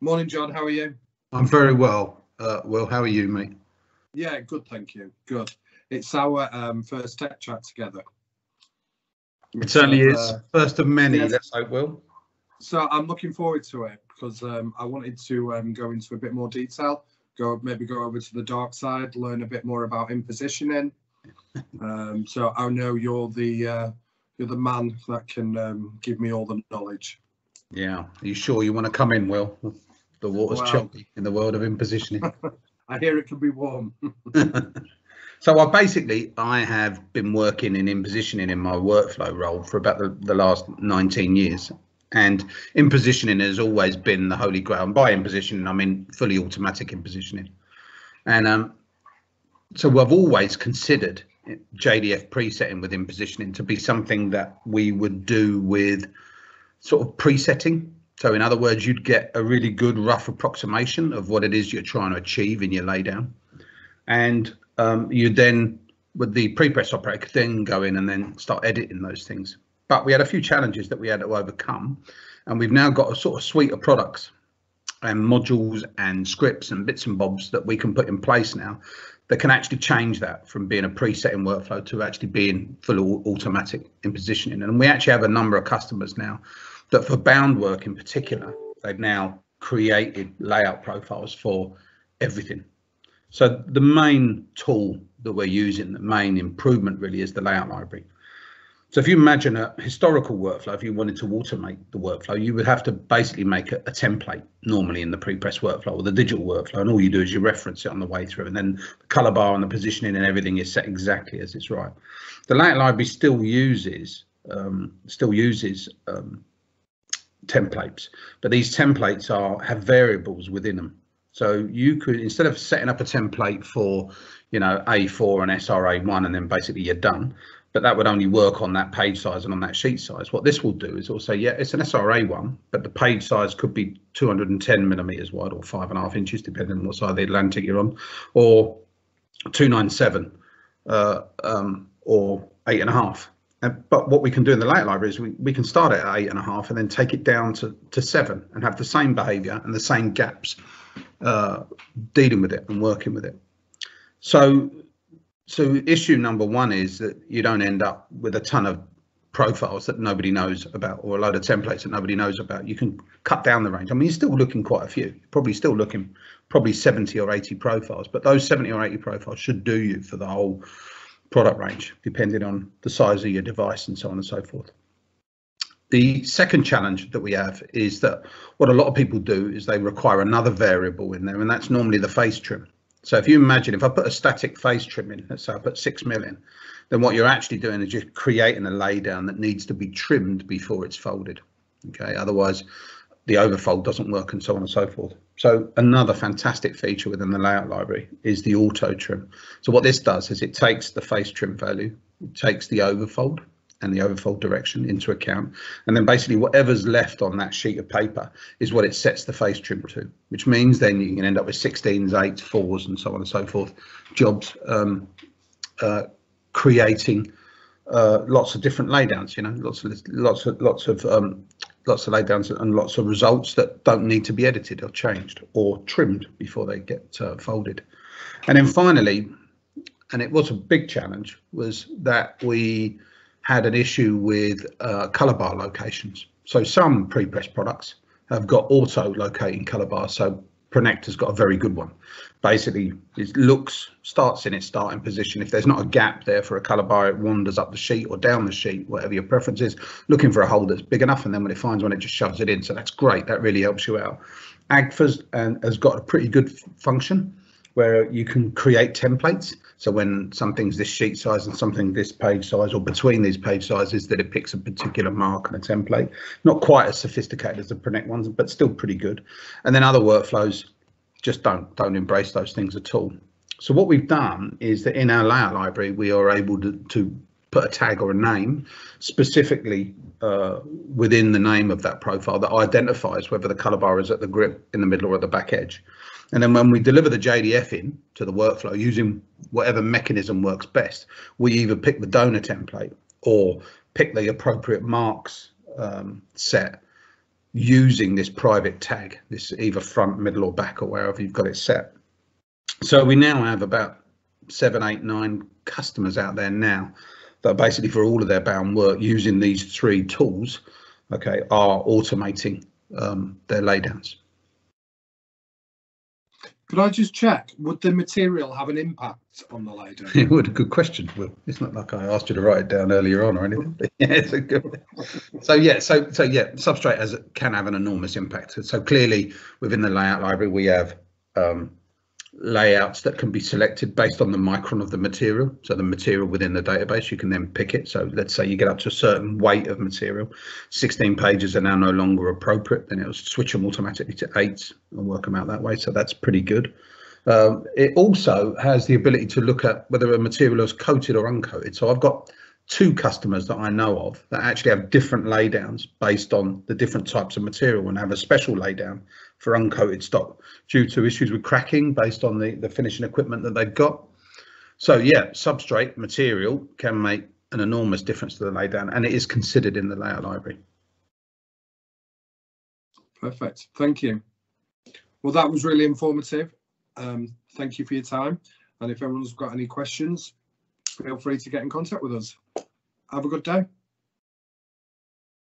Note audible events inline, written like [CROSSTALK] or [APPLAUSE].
Morning, John. How are you? I'm very well. Uh, well, how are you, mate? Yeah, good. Thank you. Good. It's our um, first tech chat together. It certainly So, is. uh, First of many, yes. let's hope, Will. So I'm looking forward to it because um, I wanted to um, go into a bit more detail. Go maybe go over to the dark side, learn a bit more about impositioning. [LAUGHS] Um, so I know you're the uh, you're the man that can um, give me all the knowledge. Yeah. Are you sure you want to come in, Will? The water's Well- choppy in the world of impositioning. [LAUGHS] I hear it can be warm. [LAUGHS] [LAUGHS] so I basically, I have been working in impositioning in my workflow role for about the, the last 19 years. And impositioning has always been the holy grail. And by impositioning, I mean fully automatic impositioning. And um, so I've always considered JDF presetting with impositioning to be something that we would do with sort of presetting. So in other words, you'd get a really good rough approximation of what it is you're trying to achieve in your laydown. And um, you then, with the pre-press operator, then go in and then start editing those things. But we had a few challenges that we had to overcome. And we've now got a sort of suite of products and modules and scripts and bits and bobs that we can put in place now that can actually change that from being a presetting workflow to actually being full automatic impositioning. And we actually have a number of customers now that for bound work in particular, they've now created layout profiles for everything. So the main tool that we're using, the main improvement really is the layout library. So if you imagine a historical workflow, if you wanted to automate the workflow, you would have to basically make a, a template normally in the pre-press workflow or the digital workflow, and all you do is you reference it on the way through, and then the color bar and the positioning and everything is set exactly as it's right. The layout library still uses um, still uses um, templates, but these templates are have variables within them. So you could instead of setting up a template for, you know, A4 and SRA1 and then basically you're done, but that would only work on that page size and on that sheet size. What this will do is also, yeah, it's an SRA one, but the page size could be 210 millimeters wide or five and a half inches, depending on what side of the Atlantic you're on, or 297 uh, um, or eight and a half. Uh, But what we can do in the layout library is we, we can start it at eight and a half and then take it down to, to seven and have the same behavior and the same gaps uh, dealing with it and working with it. So, so issue number one is that you don't end up with a ton of profiles that nobody knows about or a load of templates that nobody knows about. You can cut down the range. I mean, you're still looking quite a few. You're probably still looking probably 70 or 80 profiles, but those 70 or 80 profiles should do you for the whole product range, depending on the size of your device and so on and so forth. The second challenge that we have is that what a lot of people do is they require another variable in there, and that's normally the face trim. So if you imagine if I put a static face trim in, let's say I put six mil in, then what you're actually doing is just creating a laydown that needs to be trimmed before it's folded. Okay, otherwise the overfold doesn't work and so on and so forth. So another fantastic feature within the layout library is the auto trim. So what this does is it takes the face trim value, it takes the overfold and the overfold direction into account. And then basically whatever's left on that sheet of paper is what it sets the face trim to, which means then you can end up with 16s, 8s, 4s and so on and so forth jobs um, uh, creating uh, lots of different laydowns, you know, lots of lots of lots of um, lots of laydowns and lots of results that don't need to be edited or changed or trimmed before they get uh, folded. And then finally, and it was a big challenge, was that we had an issue with uh, color bar locations. So some pre-press products have got auto locating color bars. So Pronector's got a very good one. Basically, it looks starts in its starting position. If there's not a gap there for a color bar, it wanders up the sheet or down the sheet, whatever your preference is, looking for a hole that's big enough. And then when it finds one, it just shoves it in. So that's great. That really helps you out. Agfa's and has got a pretty good function where you can create templates. So when something's this sheet size and something this page size or between these page sizes, that it picks a particular mark and a template. Not quite as sophisticated as the Prinect ones, but still pretty good. And then other workflows just don't don't embrace those things at all. So what we've done is that in our layout library, we are able to, to put a tag or a name specifically uh, within the name of that profile that identifies whether the color bar is at the grip in the middle or at the back edge. And then when we deliver the JDF in to the workflow using whatever mechanism works best, we either pick the donor template or pick the appropriate marks um, set using this private tag, this either front, middle or back or wherever you've got it set. So we now have about seven, eight, nine customers out there now that basically for all of their bound work using these three tools, okay, are automating um, their laydowns. Could I just check? Would the material have an impact on the laydown? [LAUGHS] It would. Good question. Well, it's not like I asked you to write it down earlier on or anything. [LAUGHS] yeah, it's a good. [LAUGHS] So yeah, so so yeah, substrate has can have an enormous impact. So clearly, within the layout library, we have um, layouts that can be selected based on the micron of the material. So the material within the database, you can then pick it. So let's say you get up to a certain weight of material, 16 pages are now no longer appropriate, then it'll switch them automatically to eight and work them out that way. So that's pretty good. Um, it also has the ability to look at whether a material is coated or uncoated. So I've got two customers that I know of that actually have different laydowns based on the different types of material and have a special laydown for uncoated stock due to issues with cracking based on the, the finishing equipment that they've got. So yeah, substrate material can make an enormous difference to the laydown and it is considered in the layout library. Perfect. Thank you. Well, that was really informative. Um, thank you for your time. And if everyone's got any questions, feel free to get in contact with us. Have a good day.